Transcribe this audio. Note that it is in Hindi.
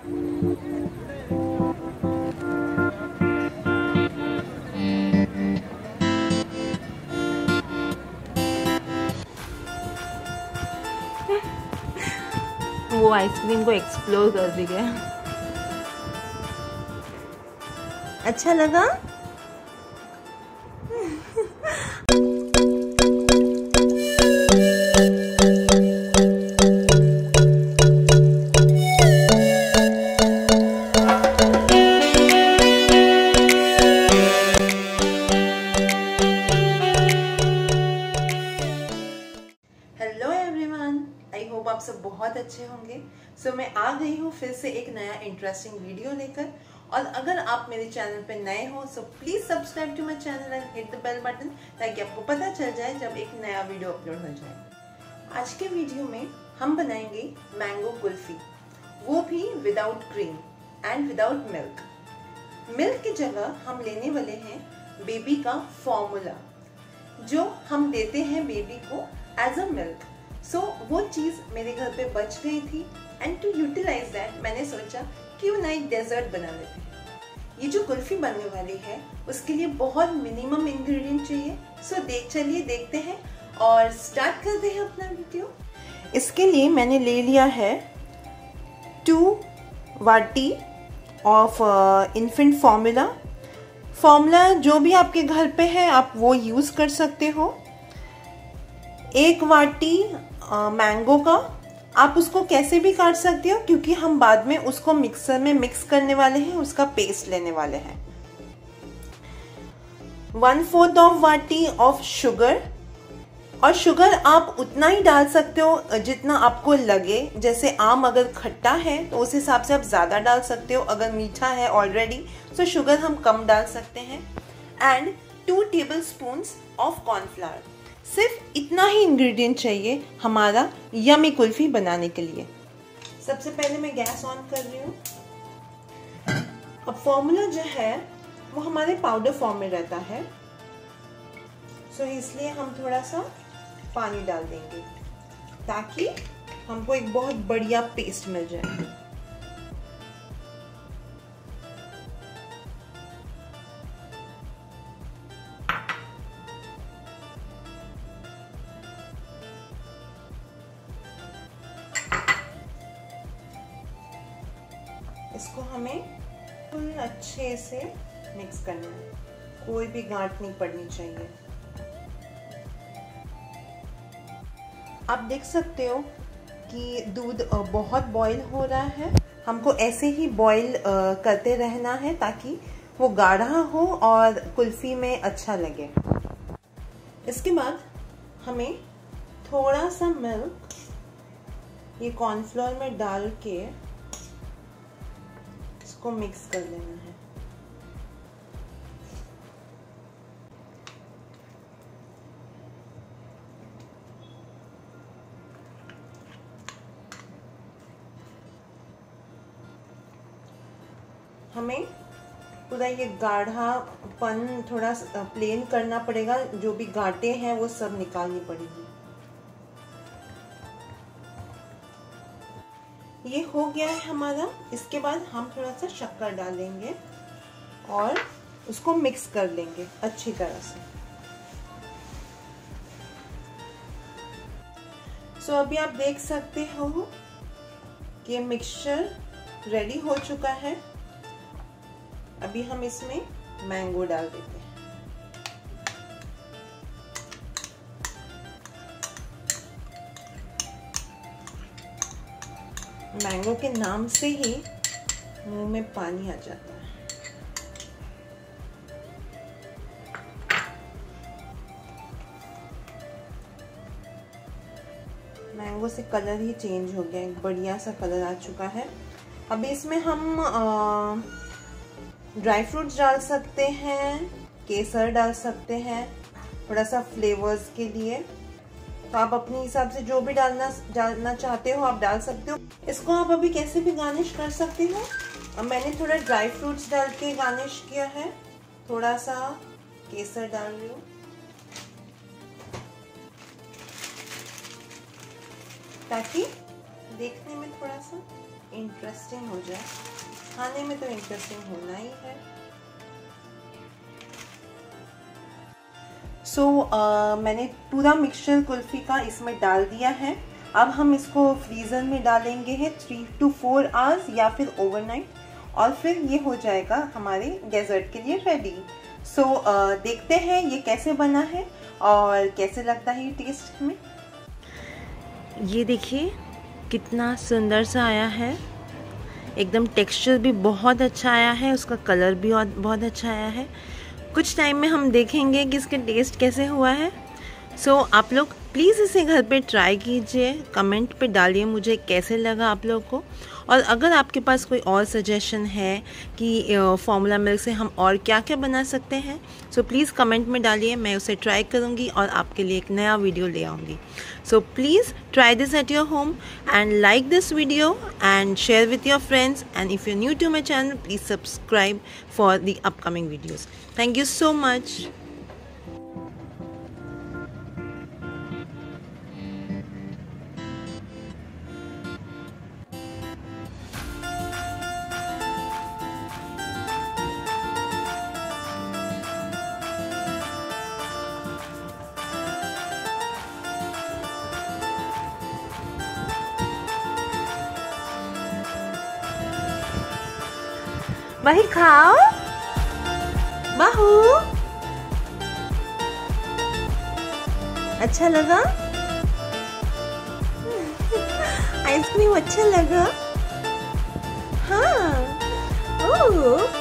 वो आइसक्रीम को एक्सप्लोर कर दी गया अच्छा लगा? होप आप सब बहुत अच्छे होंगे। सो so, मैं आ गई हूँ फिर से एक नया इंटरेस्टिंग वीडियो लेकर। और अगर आप मेरे चैनल पर नए हो so please subscribe to my channel and hit the bell button ताकि आपको पता चल जाए जब एक नया वीडियो अपलोड हो जाए। आज के वीडियो में हम बनाएँगे मैंगो कुल्फी। वो भी without cream and without milk milk की जगह हम लेने वाले हैं बेबी का फॉर्मूला जो हम देते हैं बेबी को एज अ मिल्क सो वो चीज़ मेरे घर पे बच गई थी एंड टू यूटिलाइज दैट मैंने सोचा क्यों ना एक डेजर्ट बना लेते हैं। ये जो कुल्फी बनने वाली है उसके लिए बहुत मिनिमम इंग्रेडिएंट चाहिए। सो so, देख चलिए देखते हैं और स्टार्ट करते हैं अपना वीडियो इसके लिए मैंने ले लिया है टू वाटी ऑफ़ इन्फेंट फॉर्मूला फॉर्मूला जो भी आपके घर पे है आप वो यूज़ कर सकते हो। एक वाटी मैंगो का, आप उसको कैसे भी काट सकते हो, क्योंकि हम बाद में उसको मिक्सर में मिक्स करने वाले हैं, उसका पेस्ट लेने वाले हैं। वन फोर्थ ऑफ़ वाटी ऑफ़ शुगर और शुगर आप उतना ही डाल सकते हो, जितना आपको लगे। जैसे आम अगर खट्टा है तो उस हिसाब से आप ज़्यादा डाल सकते हो। अगर मीठा है ऑलरेडी तो शुगर हम कम डाल सकते हैं। And two tablespoon of cornflour सिर्फ़ इतना ही इंग्रेडिएंट चाहिए हमारा यमी कुल्फी बनाने के लिए। सबसे पहले मैं गैस ऑन कर रही हूँ। अब फॉर्मूला जो है, वो हमारे पाउडर फॉर्म में रहता है। सो इसलिए हम थोड़ा सा पानी डाल देंगे, ताकि हमको एक बहुत बढ़िया पेस्ट मिल जाए। हमें फुल अच्छे से मिक्स करना है। कोई भी गांठ नहीं पड़नी चाहिए। आप देख सकते हो कि दूध बहुत बॉईल हो रहा है। हमको ऐसे ही बॉईल करते रहना है ताकि वो गाढ़ा हो और कुल्फी में अच्छा लगे। इसके बाद हमें थोड़ा सा मिल्क ये कॉर्नफ्लोर में डाल के इसको मिक्स कर लेना है। हमें पूरा ये गाढ़ा पन थोड़ा प्लेन करना पड़ेगा, जो भी गांठे हैं वो सब निकालनी पड़ेगी। ये हो गया है हमारा। इसके बाद हम थोड़ा सा शक्कर डालेंगे और उसको मिक्स कर लेंगे अच्छी तरह से। सो अभी आप देख सकते हो कि मिक्सचर रेडी हो चुका है। अभी हम इसमें मैंगो डाल देते हैं। मैंगो के नाम से ही मुँह में पानी आ जाता है। मैंगो से कलर ही चेंज हो गया, एक बढ़िया सा कलर आ चुका है। अभी इसमें हम ड्राई फ्रूट्स डाल सकते हैं, केसर डाल सकते हैं, थोड़ा सा फ्लेवर्स के लिए। तो आप अपने हिसाब से जो भी डालना डालना चाहते हो आप डाल सकते हो। इसको आप अभी कैसे भी गार्निश कर सकते हो? अब मैंने थोड़ा ड्राई फ्रूट्स डाल के गार्निश किया है। थोड़ा सा केसर डाल रही हूँ। ताकि देखने में थोड़ा सा इंटरेस्टिंग हो जाए। खाने में तो इंटरेस्टिंग होना ही है। सो so, uh, मैंने पूरा मिक्सचर कुल्फ़ी का इसमें डाल दिया है। अब हम इसको फ्रीज़र में डालेंगे है थ्री टू फोर आवर्स या फिर ओवरनाइट और फिर ये हो जाएगा हमारे डेजर्ट के लिए रेडी सो so, uh, देखते हैं ये कैसे बना है और कैसे लगता है ये टेस्ट में ये देखिए कितना सुंदर सा आया है। एकदम टेक्सचर भी बहुत अच्छा आया है उसका कलर भी बहुत अच्छा आया है। कुछ टाइम में हम देखेंगे कि इसका टेस्ट कैसे हुआ है। सो so, आप लोग प्लीज़ इसे घर पे ट्राई कीजिए। कमेंट पे डालिए मुझे कैसे लगा आप लोग को। और अगर आपके पास कोई और सजेशन है कि फार्मूला मिल्क से हम और क्या क्या बना सकते हैं सो प्लीज़ कमेंट में डालिए मैं उसे ट्राई करूँगी और आपके लिए एक नया वीडियो ले आऊँगी। So please try this at your home and like this video and share with your friends and if you new to my channel please subscribe for the upcoming videos thank you so much वही खाओ बाहू अच्छा लगा आइसक्रीम अच्छा लगा हाँ ओह